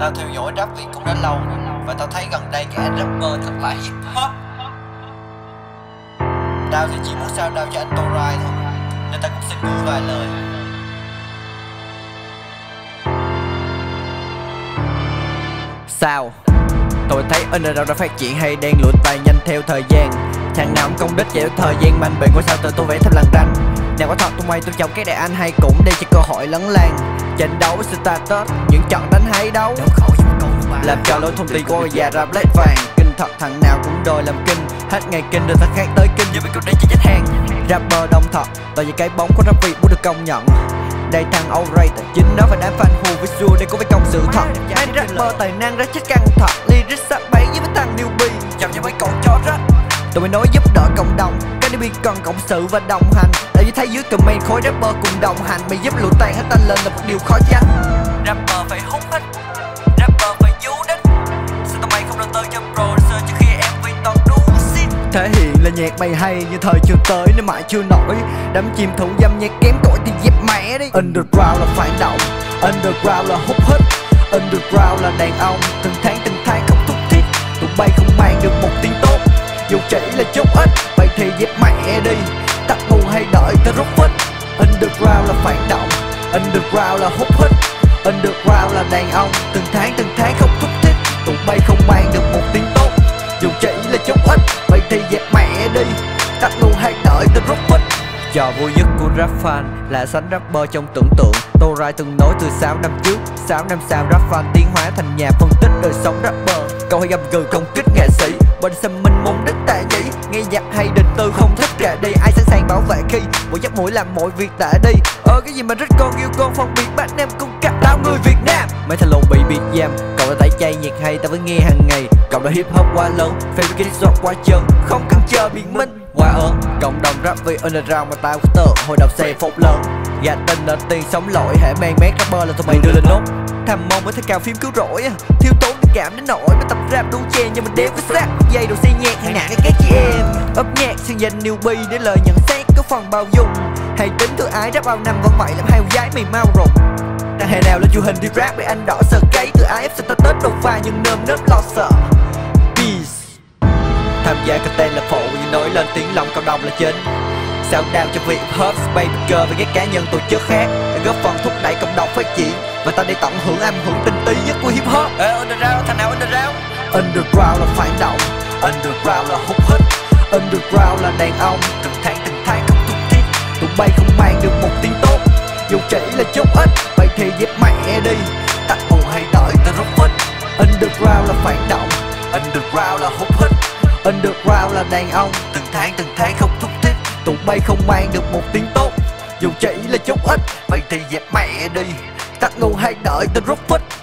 Tao theo dõi rap Việt cũng đã lâu Và tao thấy gần đây cái anh rapper thật là hip hop Tao thì chỉ muốn sao đau cho anh Torai thôi, Nên tao cũng xin gửi vài lời. Sao? Tôi thấy underground đã phát triển hay đang lụi tài nhanh theo thời gian. Thằng nào cũng công đích chạy thời gian, mạnh bệnh của sao tự tôi vẽ thêm lằn ranh. Nào có thật tôi quay tôi chồng cái đại anh hay cũng đây chỉ cơ hội lấn lan. Trận đấu status, những trận đánh hay đấu. Làm cho lối thông tin của già rap lết vàng. Kinh thật thằng nào cũng đòi làm kinh. Hết ngày kinh rồi thằng khác tới kinh. Giờ mình cũng đi cho chết hàng. Rapper đông thật Tại vì cái bóng của rap Việt muốn được công nhận. Đây thằng overrated Chính nó phải đám fan hù visual đây có với công sự thật. Hai rapper tài năng rất chết căng thật. Lyrics sắp bấy với mấy thằng newbie. Chậm cho mấy cậu chó rách. Tụi mình nói giúp đỡ cộng đồng Cái đi cần cộng sự và đồng hành. Tại vì thấy dưới comment khối rapper cùng đồng hành Mày giúp lụi tan hết tay lên là một điều khó tránh Rapper phải hút hết Thể hiện là nhạc mày hay nhưng thời chưa tới nên mãi chưa nổi. Đám chim thủ dâm nhạc kém cỏi thì dẹp mẹ đi. Underground là phản động, Underground là hút hít Underground là đàn ông, Từng tháng từng tháng không thúc thiết. Tụi bay không mang được một tiếng tốt, Dù chỉ là chút ít. Vậy thì dẹp mẹ đi, Tắt ngu hay đợi ta rút vít Underground là phản động, Underground là hút hít Underground là đàn ông, Từng tháng từng tháng không thúc thiết. Tụi bay không mang Tắt luôn hay đợi tới rút phích Trò vui nhất của rap fan là sánh rapper trong tưởng tượng. Tô Rai từng nói từ 6 năm trước 6 năm sau rap fan tiến hóa thành nhà phân tích đời sống rapper. Câu hay gầm gừ công kích nghệ sĩ, Bên xem minh muốn đích tại nhỉ. Nghe nhạc hay định tư không thích kệ đi, Ai sẵn sàng bảo vệ khi Bộ giấc mũi làm mọi việc tệ đi. Ờ cái gì mà rất con yêu con phân biệt bạn nam cung cấp tao người Việt Nam. Mấy thằng lộn bị biệt giam, Cậu đã tẩy chay nhạc hay tao vẫn nghe hàng ngày. Cậu đã hip hop quá lớn Phê cái quá chân, Không cần chờ biện minh quá ơn cộng đồng rap vì underground mà tao có tờ hồi đọc xe phốt lớn gia dạ tình là tiền sống lỗi. Hệ mang mét rapper là tụi mày đưa lên nốt. Tham mong mới thấy cao phim cứu rỗi à. thiếu tốn tình cảm đến nỗi mới tập rap đu che nhưng mình đếm với xác. Dây đồ xe nhạc hay nặng cái các chị em. Ấp nhạc xuyên danh newbie để lời nhận xét có phần bao dung. Hay tính từ ái rap bao năm vẫn vậy làm hai giái mày mau rụt ta hề nào lên truyền hình đi rap với anh đỏ sợ cây từ AF sẽ tết đầu vai nhưng nơm nớp lo sợ. Peace. Tham gia content tên là phổ nói lên tiếng lòng cộng đồng là chính. Sao đào cho việc hop, baby girl và các cá nhân tổ chức khác Để góp phần thúc đẩy cộng đồng phát triển Và tao đi tận hưởng âm hưởng tinh tí nhất của hip hop? Ê underground, thằng nào underground? Underground là phản động Underground là hút hít Underground là đàn ông. Từng tháng từng tháng không thúc thiết Tụi bay không mang được một tiếng tốt. Dù chỉ là chút ít Vậy thì dẹp mẹ đi. Tắt nguồn hay đợi ta rút phích Underground là phản động Underground là hút hít Underground là đàn ông. Từng tháng từng tháng không thúc thích. Tụi bay không mang được một tiếng tốt. Dù chỉ là chút ít, Vậy thì dẹp mẹ đi. Tắt ngu hay đợi tên rút phích